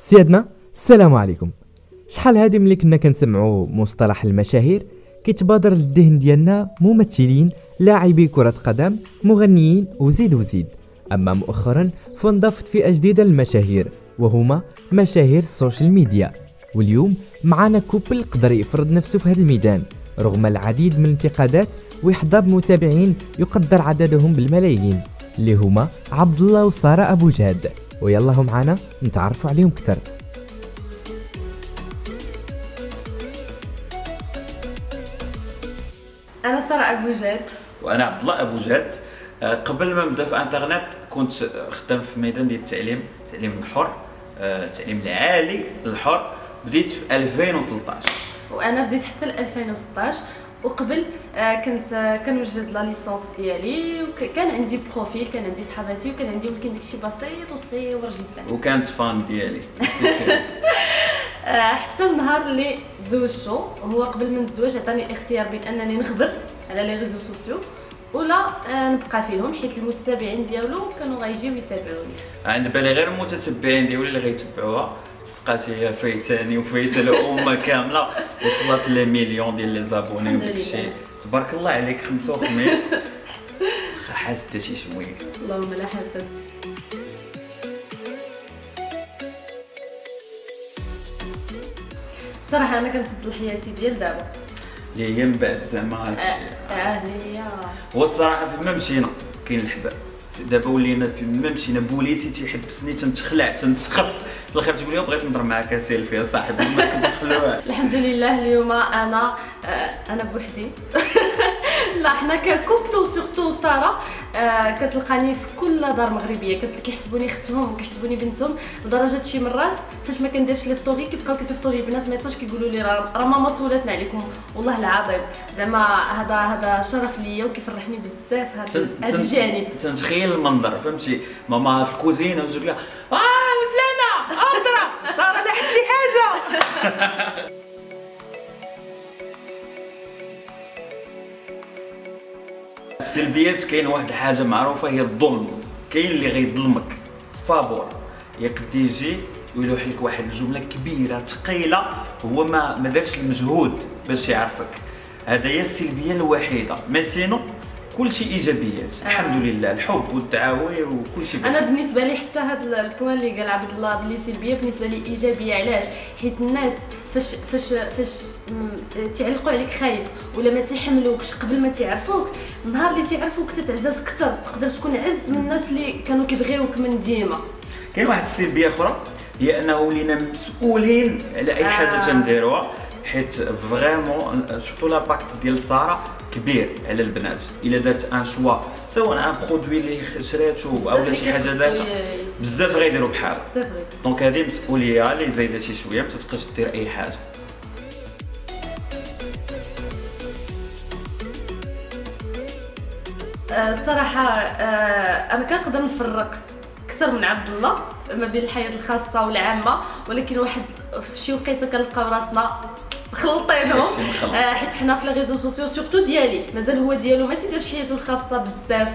سيادنا السلام عليكم. شحال هادي ملي كنا كنسمعوا مصطلح المشاهير كيتبادر للذهن ديالنا ممثلين لاعبي كرة قدم مغنيين وزيد وزيد. أما مؤخرا فانضافت فئة جديدة للمشاهير وهما مشاهير ال social media. واليوم معنا couple قدر يفرض نفسه في هذا الميدان. رغم العديد من الانتقادات وإحضاب متابعين يقدر عددهم بالملايين. اللي هما عبد الله وسارة أبو جهد. ويلا هم معنا نتعرفوا عليهم أكثر. أنا سارة أبو جاد وأنا عبد الله أبو جاد آه، قبل ما نبدأ في انترنت كنت خدام في ميدان ديال التعليم التعليم الحر آه، التعليم العالي الحر. بديت في 2013 وأنا بديت حتى ل 2016 وقبل آه، كنت آه، كنوجد la licence ديالي وكان عندي profil كان عندي صحاباتي وكان عندي ولكن داكشي بسيط وصغير جدا وكانت fan ديالي. آه، حتى النهار اللي تزوجتو هو قبل من الزواج عطاني الاختيار بين انني نخبر على les réseaux sociaux ولا نبقى فيهم حيت المتابعين ديالو كانوا غيجيو يتابعوني. عند بالي غير المتتبعين ديالي اللي غيتبعوها. صدقات هي فايتاني وفايتة الامه كاملة. وصلت لي مليون ديال لي زابوني وداكشي. تبارك الله عليك خمسة وخميس. حاسده شي شوية. اللهم لا حسد صراحة أنا كنفضل حياتي ديال دابا. اللي هي من بعد زعما هادشي. آه هي هو الصراحة فيما مشينا كاين الحباب. دابا ولينا فيما مشينا بوليتي تيحبسني تنتخلع تنتخف. في الآخر تقول لي بغيت نضرب معاك سيلفي صاحبي ما كندخلوها الحمد لله اليوم أنا آه، أنا بوحدي. لا حنا ك couple و surtout سارة آه، كتلقاني في كل دار مغربية. كيحسبوني اختهم وكيحسبوني بنتهم لدرجة شي مرات فاش ما كنديرش les stories كيبقاو كيصيفطوا لي البنات message كيقولوا لي راه ماما سولاتنا عليكم. والله العظيم زعما هذا هذا شرف ليا وكيفرحني بزاف هذا الجانب. تنتخيل المنظر فهمتي؟ ماما في الكوزينة وتقول لها آه فلانه اضرب صار لحد شي حاجة السلبيات كاين واحد الحاجة معروفة هي الظلم. كاين اللي غيظلمك. فابور. ياك تيجي ويلوح لك واحد الجملة كبيرة ثقيلة هو ما ما دارش المجهود باش يعرفك. هذا هي السلبية الوحيدة. ما sinon كل شيء إيجابيات. الحمد لله الحب والتعاون وكل شيء. أنا بالنسبة لي حتى هذا ال point اللي قال عبد الله بلي سلبيه بالنسبة لي إيجابية علاش؟ حيت الناس فاش فاش فاش تعلقوا عليك خايب ولا ما تيحملوكش قبل ما تعرفوك النهار اللي تعرفوك تتعزز أكثر تقدر تكون عز من الناس اللي كانوا كيبغيوك من ديما. كاين واحد السلبيه أخرى هي أنه ولينا مسؤولين على أي حاجة آه. تنديروها حيت vraiment surtout l'impact ديال سارة كبير على البنات. إلا دارت un choix سواء un produit اللي شراتو أو شي حاجة دارتها بزاف غيديروا فري donc هذه مسؤولية اللي زايدة شي شوية ما تبقاش دير أي حاجة. آه، الصراحة آه، أنا كنقدر نفرق أكثر من عبد الله ما بين الحياة الخاصة والعامة ولكن واحد في شي وقيتة كنلقاو راسنا مخلطينهم. آه، حيت حنا في les réseaux sociaux surtout ديالي. مازال هو ديالو. ما تيديرش حياته الخاصة بزاف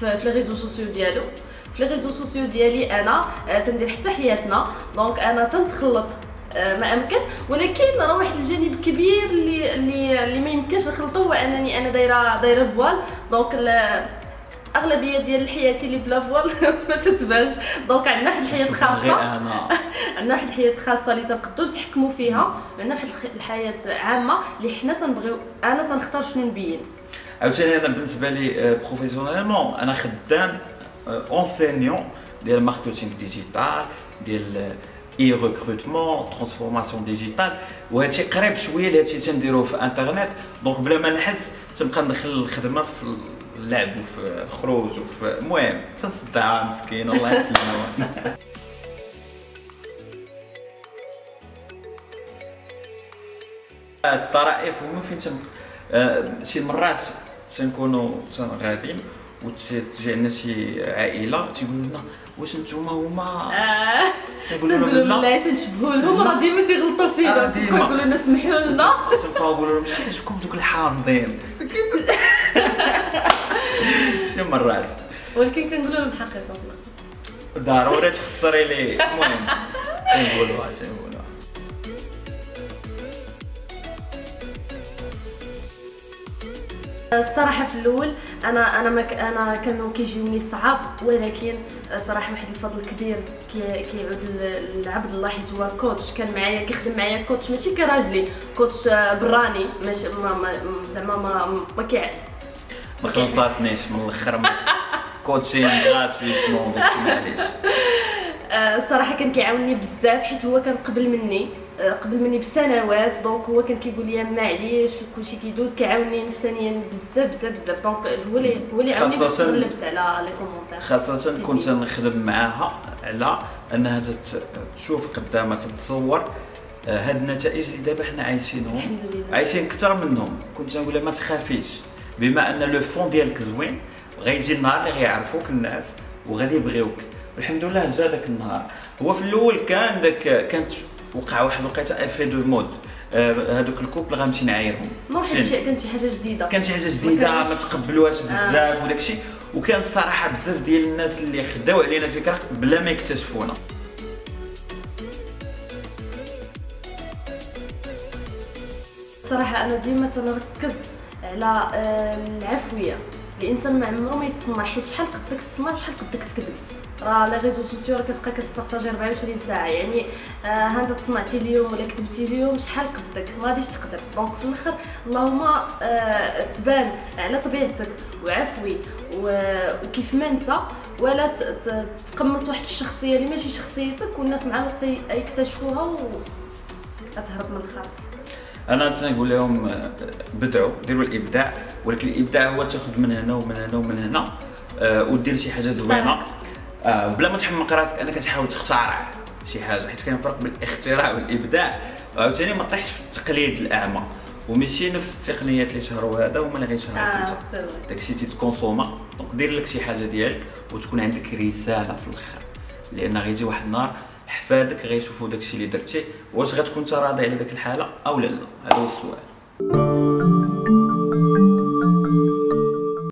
في les réseaux sociaux ديالو. في les réseaux sociaux ديالي أنا آه، تندير حتى حياتنا. donc أنا تنتخلط آه، ما أمكن. ولكن راه واحد الجانب الكبير اللي اللي اللي ما يمكنش نخلطو هو أنني أنا دايره دايرة voile. donc اغلبيه ديال حياتي اللي بلا voile ما تتبانش donc عندنا واحد الحياة خاصة. عندنا واحد الحياة خاصة اللي تنقدروا نتحكموا فيها. وعندنا واحد الحياة عامة اللي حنا تنبغيو أنا تنختار شنو نبين. عاوتاني أنا بالنسبة لي professionnellement أنا خدام enseignant ديال marketing digital ديال et recrutement transformation digitale وهادشي قريب شوية لهادشي تنديروه في انترنت دونك بلا ما نحس تنبقى ندخل الخدمه في اللعب وفي الخروج وفي المهم تنصدع مسكين الله يسلمه الطرائف هما فين تن آه، شي مرات تنكونوا تن- غاديين وتجي عندنا شي عائلة تيقولوا لنا واش نتوما هما؟ آه. تنقولوا لهم لا. تنشبهوا لهم. راه ديما تيغلطوا آه، فينا ديما. تنقولوا لنا سمحوا لنا. تنبقاو نقولوا لهم شي عجبكم دوك الحامضين شي مرات. ولكن كنقولوا لهم حقيقه ضروري تخسري لي. المهم تنقولوها تنقولوها الصراحة في الأول أنا أنا ما أنا كانوا كيجيوني صعاب ولكن صراحة واحد الفضل كبير كي- كيعود لعبد الله حيت هو coach كان معايا كيخدم معايا coach ماشي كراجلي coach براني ماشي ما ما زعما ما ما كي ما خلصاتنيش من الآخر ما- coaching gratuitement داكشي معليش آه، الصراحه كان كيعاونني بزاف حيت هو كان قبل مني. آه، قبل مني بسنوات donc هو كان كيقول لي معليش كلشي كيدوز كيعاونني نفسانيا بزاف بزاف بزاف. donc هو اللي هو اللي عاوني باش تغلبت على les commentaires. خاصة كنت نخدم معاها على أنها تشوف قدامها تتصور آه، هاد النتائج اللي دابا حنا عايشينهم. عايشين أكثر منهم كنت نقول لها ما تخافيش. بما أن le fond ديالك زوين غيجي النهار اللي غيعرفوك الناس وغادي يبغيوك. والحمد لله جا داك النهار. هو في الأول كان داك كانت وقع واحد الوقيته effet de mode آه، هادوك ال couple غنمشي نعايرهم. non حيت كانت شي حاجة جديدة. كان شي حاجة جديدة ما تقبلوهاش بزاف وداك الشيء. وكان الصراحه بزاف ديال الناس اللي خداو علينا الفكرة بلا ما يكتشفونا. صراحة أنا ديما تنركز على العفويه الإنسان ما عمره ما يتصنع حيت شحال قدك تصنع وشحال قدك تكذب. راه les réseaux sociaux راه كتبقى كتبارطاجي 24 ساعة. يعني آه ها انت تصنعتي اليوم ولا كذبتي اليوم شحال قدك ما غاديش تقدر. donc في الآخر اللهم آه تبان على طبيعتك وعفوي و- وكيف ما انت ولا تقمص واحد الشخصية اللي ماشي شخصيتك والناس مع الوقت يكتشفوها وتهرب من الخاطر. أنا تنقول لهم آه، بدعوا ديروا الإبداع ولكن الإبداع هو تاخذ من هنا ومن هنا ومن هنا آه، ودير شي حاجة زوينة. آه، بلا ما تحمق راسك أنك تحاول تخترع شي حاجة حيت كاين فرق بين الاختراع والإبداع. وعاوتاني ما طيحش في التقليد الأعمى وماشي نفس التقنيات اللي شهروا هذا هما اللي غيشهروك آه انت. داكشي تيتكونسوما donc دير لك شي حاجة ديالك وتكون عندك رسالة في الآخر. لأن غيجي واحد النهار حفادك غيشوفوا داكشي اللي درتي؟ واش غتكون انت راضي على داك الحالة أو لا لا؟ هذا هو السؤال.